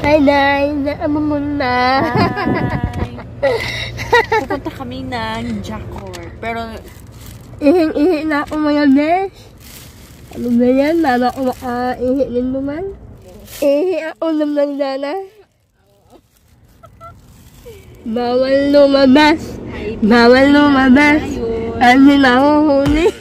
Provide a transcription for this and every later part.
Hi, Nay. Naamo mo na. Hi! Pupunta kami ng Jacor. Pero, Ihing-ihi na ako besh. Ano ba yan? Mama ko makaihi din naman. Ihi ako naman sana. Bawal lumabas. Bawal lumabas. Ano na huli?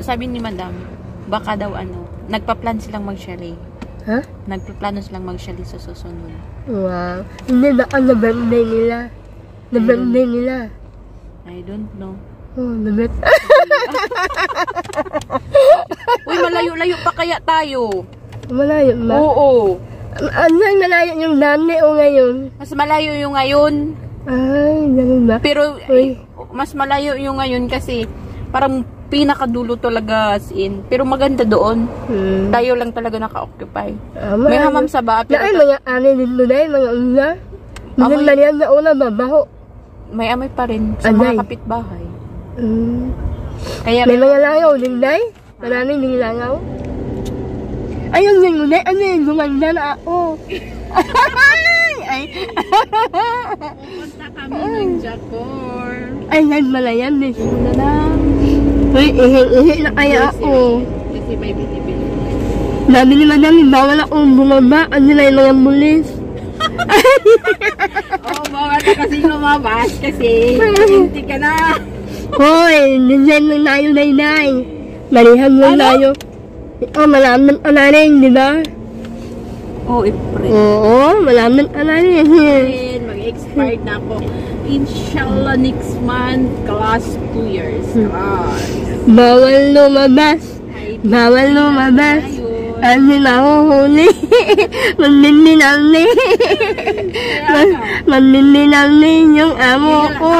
Sabi ni madam, baka daw ano, nagpa-plan silang mag-chalet. Ha? Nagpa-plano silang mag-chalet sa susunod. Wow. Hindi na ang na-birthday nila. Na-birthday nila. I don't know. Oh, na-birthday. Uy, malayo-layo pa kaya tayo. Malayo ba? Oo. Ano ang malayo yung dami o ngayon? Mas malayo yung ngayon. Ay, ganun ba? Pero, Uy. eh, mas malayo yung ngayon kasi parang pinakadulo talaga as in. Pero maganda doon. Hmm. Tayo lang talaga naka-occupy. Ah, May hamam sa baa, Na ay, pero mga ani na eh, mga una. Mga Amoy. Marian na una, babaho. may amoy pa rin sa Anay. mga kapitbahay. Hmm. Kaya, May mga langaw din day. Maraming din langaw. Ayun din mo day. Ano yun? Gumanda na ako. ay, ay. Pupunta kami ng Jacor. Ay, nagmalayan din. Ano na? Uy, ihi-ihi na kaya ako. Kasi may binibili. Sabi ni madam, bawal akong bumaba. Ano na yung mga bulis. Oo, oh, bawal ka kasi lumabas kasi hindi ka na. Hoy, nandiyan lang tayo, nay-nay. Marihan mo Ano? tayo. Oh, malaman ka na rin, di ba? Oh, April. Oo, malaman ka na rin. Mag-expired na ako. Inshallah, next month, class 2 years. Class. Bawal lumabas. Bawal lumabas. Ano na huli? Magmiminali. Magmiminali yung amo ko.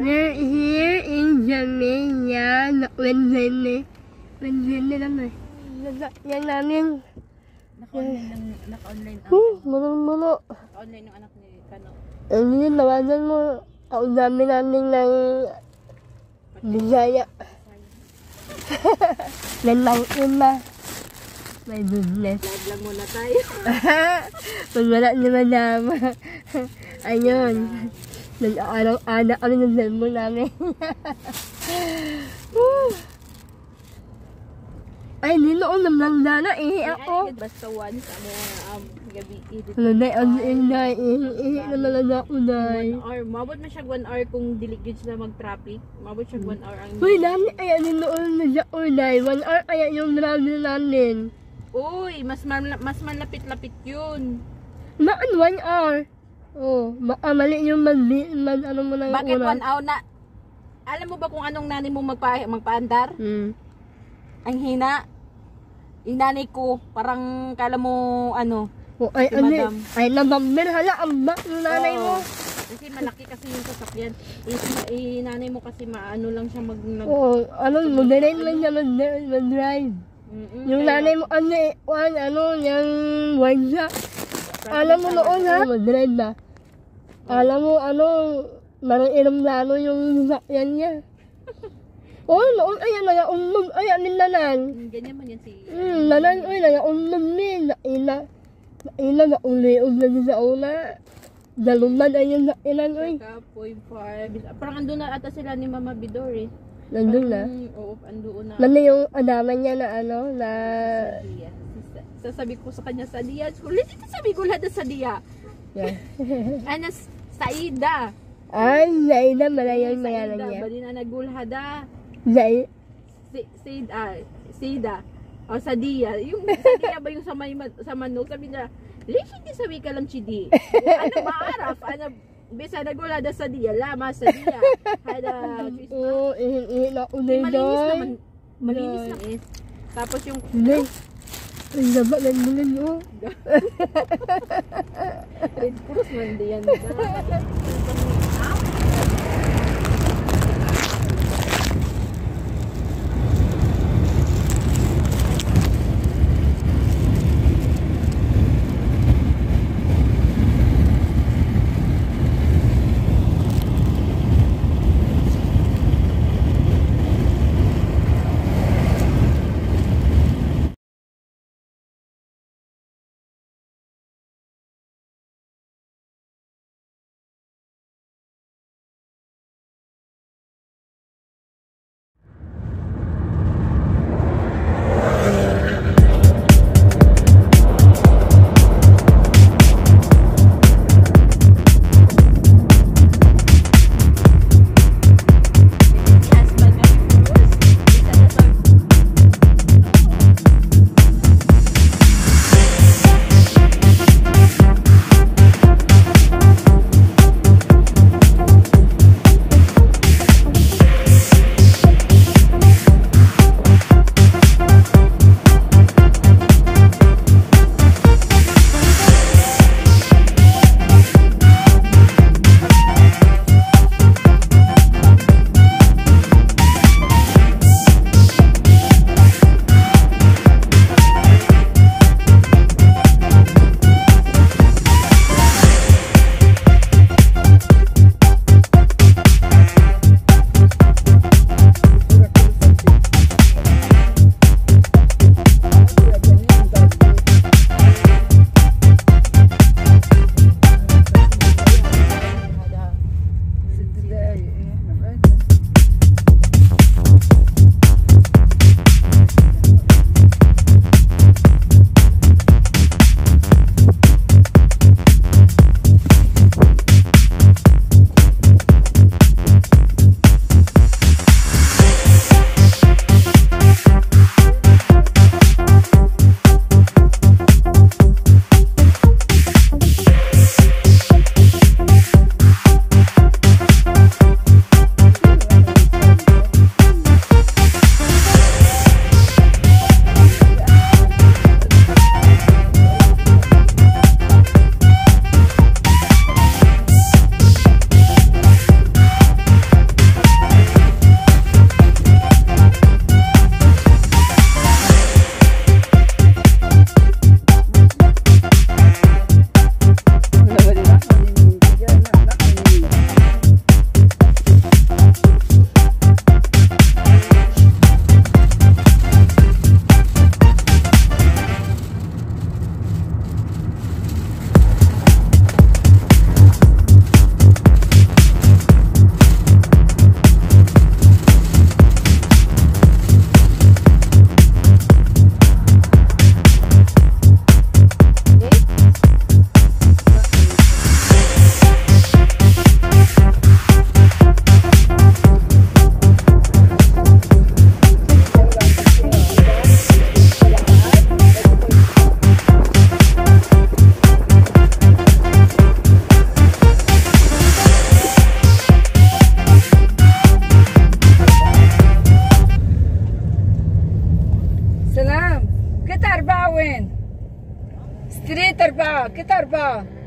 We're here in Jamaica. Wednesday. Wednesday naman. Yan namin. Naka-online, naka-online, Hmm, mulo-mulo. naka-online yung anak ni Kano. Ano yun, tawagan mo. Ang dami namin ng Bisaya. Lemang ima. May business. Live lang muna tayo. Pag wala ni madam. Ayun. Nag-aaraw-ana kami ng cellphone namin. Woo. Ay, ninuulam lang na ihi ako. Basta once, ano, um, gabi. Ano na, ano na, ihi, ihi naman lang ako na. One hour. Mabot man siya one hour kung diligid sila mag-traffic. Mabot siya one hour ang... Uy, nani, ay, ninuulam na siya, unay. One hour kaya yung rally namin. Uy, mas, mas malapit-lapit yun. Maan one hour. Oh, ah, mali yung mali, man, ano mo na yung Bakit one hour na? Alam mo ba kung anong nanay mo magpa magpaandar? Hmm. Ang hina. Yung nanay ko, parang kala mo, ano, Oh, ay, Si ano, Madam. ay, nabambil, hala, ang bak ng nanay mo. Kasi malaki kasi yung sasakyan. Eh, eh, nanay mo kasi maano lang siya mag... nag- Oo, ano, moderain lang mag- mag-drive. Mm-mm, Yung kaya- nanay mo, ano, eh, one, ano, yung wine shop. Alam mo noon, ha? Mag-drive ba? Alam mo, ano, marang ilamlano yung sasakyan niya. Oh, noon, ayan, nga umum, ayan, din nanan. Mm, Ganyan man yan si... Hmm, nanan, ay, nga umum ni, naina, naina, na uli-uli na niya sa una. Daluman, ayun, na ilan. Saka, point five. Parang andun na ata sila ni Mama Bidor eh. Nandun na. Mm, oo, andun na. Nandun yung adaman niya na, ano, na. Sasabi ko sa kanya, Sadia. Ulit ito sabi ko lahat sa Sadia. yeah. Ano, Saida. Ay, naina, malayan Saida, niya. Bali na nagulhada. Zay, Si, Sida. Sida. O Sadia. Yung Sadia ba yung sa, may, sa manok? Sabi niya, Lishi di sabi ka lang chidi. ano maaraf? Ano, bisa nagulhada sa dia. Lama sa dia. Hada. oo, ihin-ihin na Di, unay malinis doy. naman. Malinis naman eh. Tapos yung Unay. Ay, laba, nandun oh. Red Cross man diyan. tarpa!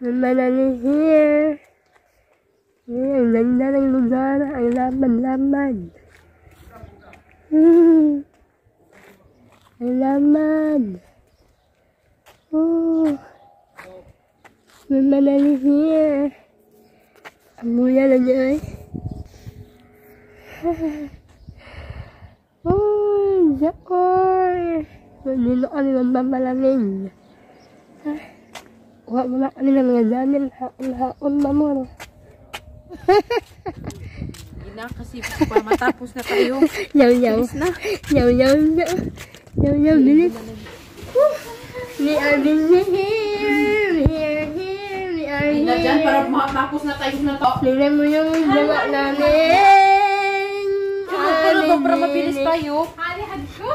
Ba? Naman here. Eh, ang ganda ng lugar. Ang laman-laman. Hmm. Ang laman. Oh. Naman here. Ang muya na niya eh. Oh, Jacoy. Nandito kami ng mamalangin. Kuha mo na kami ng mga damin. Haon-haon na mo. no? Ina, kasi pa matapos na tayo. Yaw, yaw. Na. Yaw, yaw, yaw. Yaw, bilis. We are busy here. We are here. We are Ina, dyan, para here. matapos na tayo na to. Tingnan mo yung gawa namin. Pero ba, para mabilis tayo?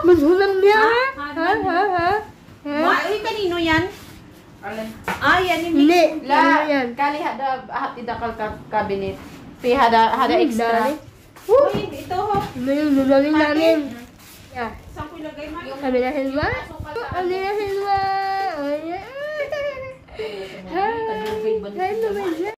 Maghulam niya, ha? Ha, ha, ha? Ha? Ma, uy, kanino yan? Alin? Ah, yan yung Hindi. Ano La, Ano yan? kali hada, hati dakal ka cabinet. Pi hada, hada Ay, extra. dali. Woo! Uy, ito ho. Ano yung lulawin namin? Yeah. Saan ko ilagay man? Kami na Hilma? Oh, yeah. Hi! Hi, Lumayla!